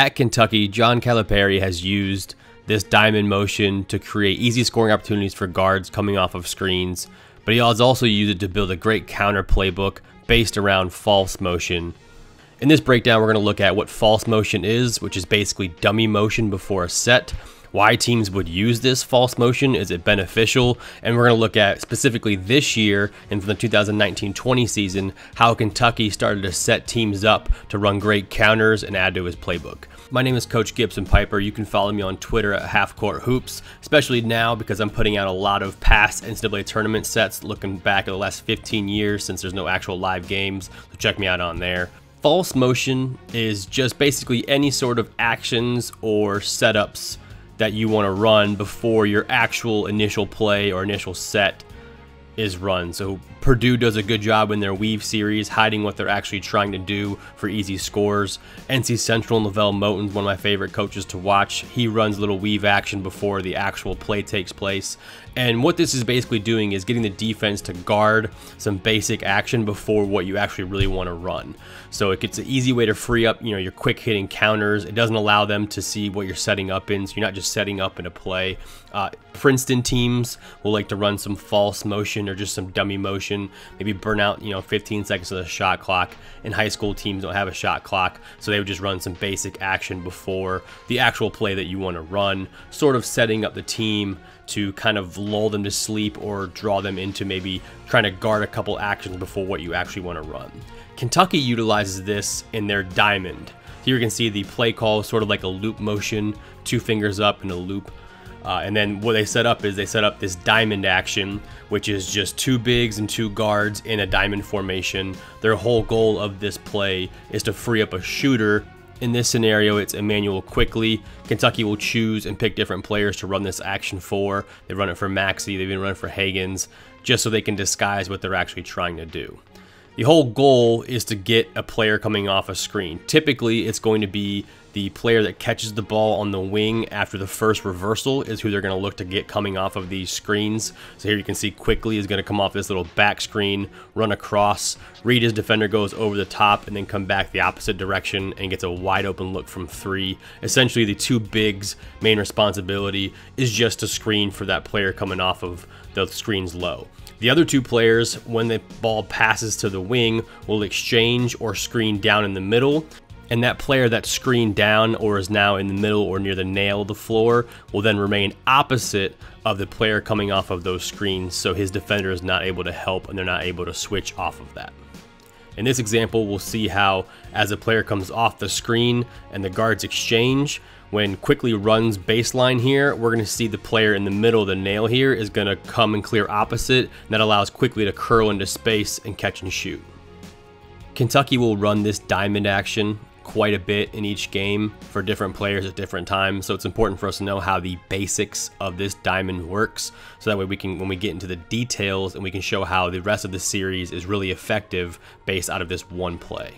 At Kentucky, John Calipari has used this diamond motion to create easy scoring opportunities for guards coming off of screens, but he has also used it to build a great counter playbook based around false motion. In this breakdown, we're going to look at what false motion is, which is basically dummy motion before a set, why teams would use this false motion, is it beneficial, and we're going to look at specifically this year and for the 2019-20 season, how Kentucky started to set teams up to run great counters and add to his playbook. My name is Coach Gibson Pyper. You can follow me on Twitter at Half Court Hoops, especially now because I'm putting out a lot of past NCAA tournament sets looking back at the last 15 years since there's no actual live games. So check me out on there. False motion is just basically any sort of actions or setups that you want to run before your actual initial play or initial set is run. So Purdue does a good job in their Weave series, hiding what they're actually trying to do for easy scores. NC Central, LeVelle Moton's one of my favorite coaches to watch. He runs little Weave action before the actual play takes place. And what this is basically doing is getting the defense to guard some basic action before what you actually really want to run. So it gets an easy way to free up, you know, your quick hitting counters. It doesn't allow them to see what you're setting up in, so you're not just setting up in a play. Uh, Princeton teams will like to run some false motion or just some dummy motion, maybe burn out, you know, 15 seconds of the shot clock. In high school, teams don't have a shot clock, so they would just run some basic action before the actual play that you want to run, sort of setting up the team to kind of lull them to sleep or draw them into maybe trying to guard a couple actions before what you actually want to run. Kentucky utilizes this in their diamond. Here you can see the play call sort of like a loop motion, two fingers up in a loop. Uh, and then what they set up is they set up this diamond action, which is just two bigs and two guards in a diamond formation. Their whole goal of this play is to free up a shooter in this scenario, it's Immanuel Quickley. Kentucky will choose and pick different players to run this action for. They run it for Maxey, they've been running for Hagans, just so they can disguise what they're actually trying to do. The whole goal is to get a player coming off a screen. Typically, it's going to be the player that catches the ball on the wing after the first reversal is who they're going to look to get coming off of these screens. So here you can see Quickley is going to come off this little back screen, run across, read his defender goes over the top, and then come back the opposite direction and gets a wide open look from three. Essentially, the two bigs' main responsibility is just to screen for that player coming off of the screens low. The other two players, when the ball passes to the wing, will exchange or screen down in the middle. And that player that's screened down or is now in the middle or near the nail of the floor will then remain opposite of the player coming off of those screens so his defender is not able to help and they're not able to switch off of that. In this example, we'll see how as a player comes off the screen and the guards exchange, when Quickley runs baseline here, we're going to see the player in the middle of the nail here is going to come and clear opposite, and that allows Quickley to curl into space and catch and shoot. Kentucky will run this diamond action quite a bit in each game for different players at different times. So it's important for us to know how the basics of this diamond works. So that way we can, when we get into the details and we can show how the rest of the series is really effective based out of this one play.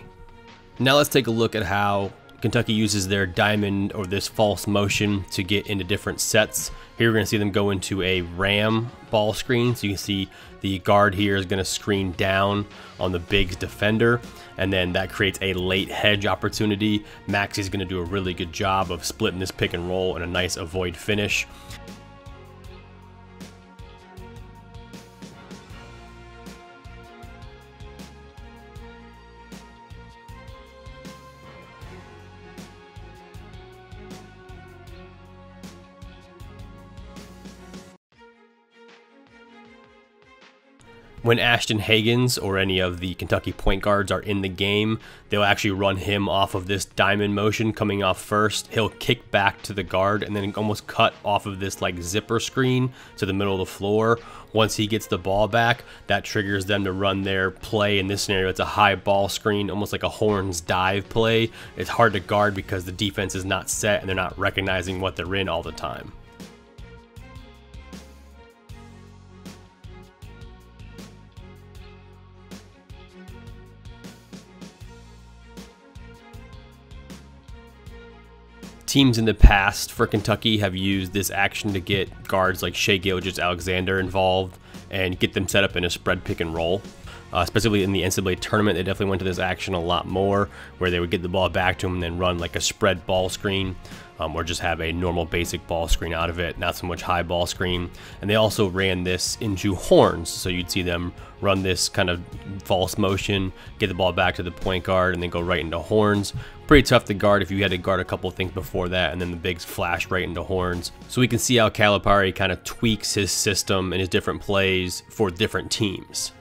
Now let's take a look at how Kentucky uses their diamond or this false motion to get into different sets. Here we're going to see them go into a ram ball screen. So you can see the guard here is going to screen down on the big defender. And then that creates a late hedge opportunity. Max is going to do a really good job of splitting this pick and roll and a nice avoid finish. When Ashton Hagans or any of the Kentucky point guards are in the game, they'll actually run him off of this diamond motion coming off first. He'll kick back to the guard and then almost cut off of this like zipper screen to the middle of the floor. Once he gets the ball back, that triggers them to run their play. In this scenario, it's a high ball screen, almost like a horns dive play. It's hard to guard because the defense is not set and they're not recognizing what they're in all the time. Teams in the past for Kentucky have used this action to get guards like Shai Gilgeous-Alexander involved and get them set up in a spread pick and roll. Uh, specifically in the NCAA tournament. They definitely went to this action a lot more, where they would get the ball back to them and then run like a spread ball screen. Um, or just have a normal basic ball screen out of it, not so much high ball screen. And they also ran this into horns, so you'd see them run this kind of false motion, get the ball back to the point guard, and then go right into horns. Pretty tough to guard if you had to guard a couple things before that, and then the bigs flash right into horns. So we can see how Calipari kind of tweaks his system and his different plays for different teams.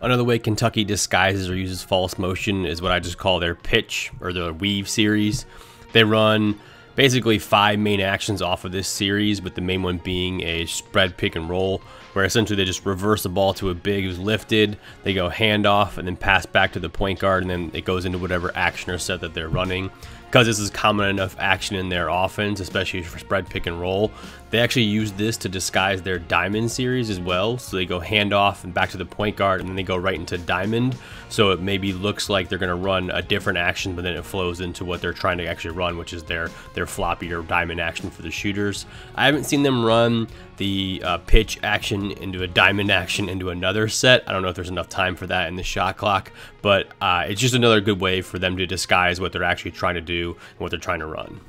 Another way Kentucky disguises or uses false motion is what I just call their pitch or their weave series. They run basically five main actions off of this series, with the main one being a spread pick and roll, where essentially they just reverse the ball to a big who's lifted, they go handoff, and then pass back to the point guard, and then it goes into whatever action or set that they're running because this is common enough action in their offense, especially for spread pick and roll, they actually use this to disguise their diamond series as well. So they go handoff and back to the point guard, and then they go right into diamond. So it maybe looks like they're going to run a different action, but then it flows into what they're trying to actually run, which is their their floppy or diamond action for the shooters. I haven't seen them run the uh, pitch action into a diamond action into another set. I don't know if there's enough time for that in the shot clock, but uh, it's just another good way for them to disguise what they're actually trying to do and what they're trying to run.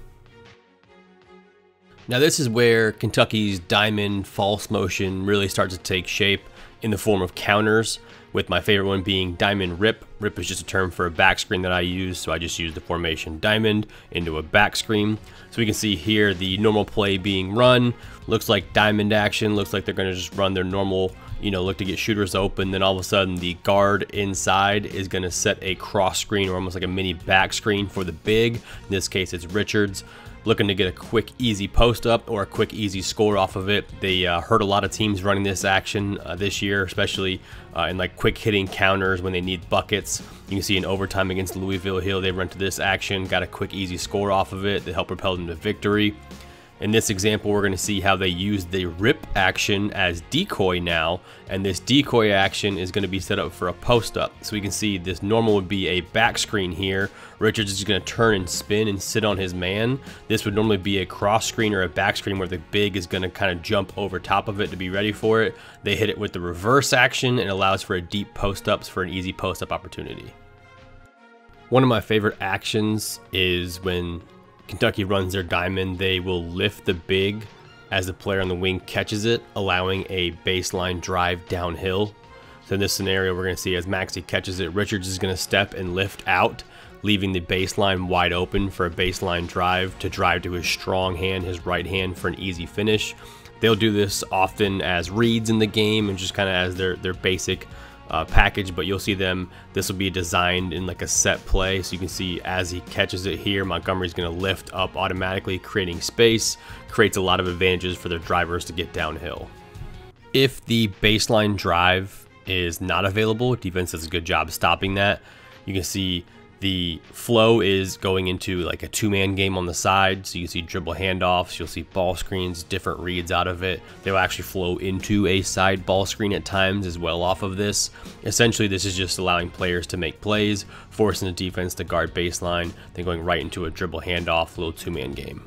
Now this is where Kentucky's diamond false motion really starts to take shape in the form of counters, with my favorite one being diamond rip. Rip is just a term for a back screen that I use, so I just use the formation diamond into a back screen. So we can see here the normal play being run, looks like diamond action, looks like they're gonna just run their normal you know, look to get shooters open, then all of a sudden the guard inside is going to set a cross screen or almost like a mini back screen for the big. In this case, it's Richards looking to get a quick, easy post up or a quick, easy score off of it. They uh, hurt a lot of teams running this action uh, this year, especially uh, in like quick hitting counters when they need buckets. You can see in overtime against Louisville Hill, they run to this action, got a quick, easy score off of it that helped propel them to victory. In this example, we're going to see how they use the rip action as decoy now, and this decoy action is going to be set up for a post up. So we can see this normal would be a back screen here. Richards is going to turn and spin and sit on his man. This would normally be a cross screen or a back screen where the big is going to kind of jump over top of it to be ready for it. They hit it with the reverse action and allows for a deep post ups for an easy post up opportunity. One of my favorite actions is when Kentucky runs their diamond, they will lift the big as the player on the wing catches it, allowing a baseline drive downhill. So in this scenario, we're going to see as Maxey catches it, Richards is going to step and lift out, leaving the baseline wide open for a baseline drive to drive to his strong hand, his right hand for an easy finish. They'll do this often as reads in the game and just kind of as their, their basic uh, package, but you'll see them. This will be designed in like a set play. So you can see as he catches it here, Montgomery's going to lift up automatically, creating space, creates a lot of advantages for their drivers to get downhill. If the baseline drive is not available, defense does a good job stopping that. You can see the flow is going into like a two-man game on the side, so you see dribble handoffs, you'll see ball screens, different reads out of it. They'll actually flow into a side ball screen at times as well off of this. Essentially, this is just allowing players to make plays, forcing the defense to guard baseline, then going right into a dribble handoff, little two-man game.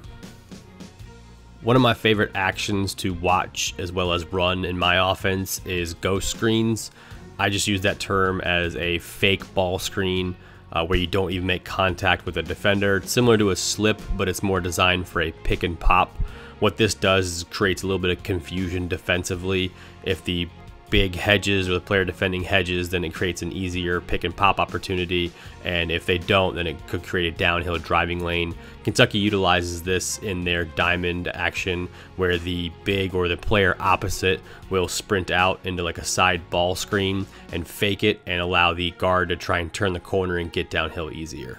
One of my favorite actions to watch as well as run in my offense is ghost screens. I just use that term as a fake ball screen uh, where you don't even make contact with a defender. It's similar to a slip, but it's more designed for a pick and pop. What this does is creates a little bit of confusion defensively. If the big hedges or the player defending hedges, then it creates an easier pick and pop opportunity. And if they don't, then it could create a downhill driving lane. Kentucky utilizes this in their diamond action where the big or the player opposite will sprint out into like a side ball screen and fake it and allow the guard to try and turn the corner and get downhill easier.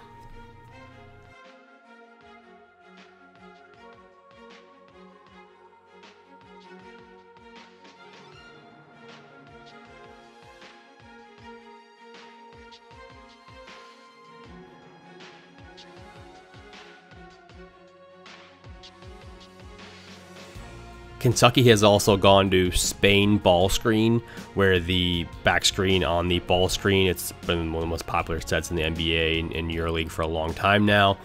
Kentucky has also gone to Spain ball screen, where the back screen on the ball screen, it's been one of the most popular sets in the NBA and in EuroLeague for a long time now.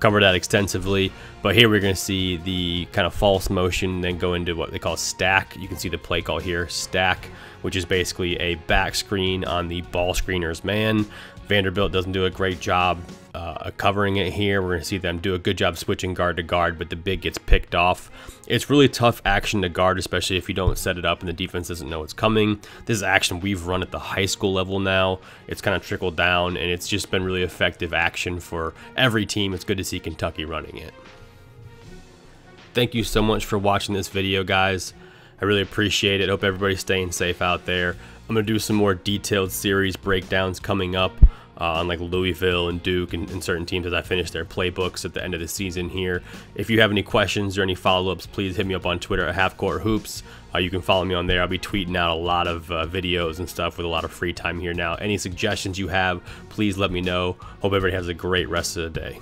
covered that extensively. But here we're going to see the kind of false motion, then go into what they call stack. You can see the play call here, stack, which is basically a back screen on the ball screener's man. Vanderbilt doesn't do a great job uh, covering it here. We're going to see them do a good job switching guard to guard, but the big gets picked off. It's really tough action to guard, especially if you don't set it up and the defense doesn't know it's coming. This is action we've run at the high school level now. It's kind of trickled down, and it's just been really effective action for every team. It's good to see Kentucky running it. Thank you so much for watching this video, guys. I really appreciate it. Hope everybody's staying safe out there. I'm going to do some more detailed series breakdowns coming up uh, on like Louisville and Duke and, and, certain teams as I finish their playbooks at the end of the season here. If you have any questions or any follow-ups, please hit me up on Twitter at Half Halfcourt Hoops. Uh, you can follow me on there. I'll be tweeting out a lot of uh, videos and stuff with a lot of free time here now. Any suggestions you have, please let me know. Hope everybody has a great rest of the day.